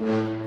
Mm-hmm.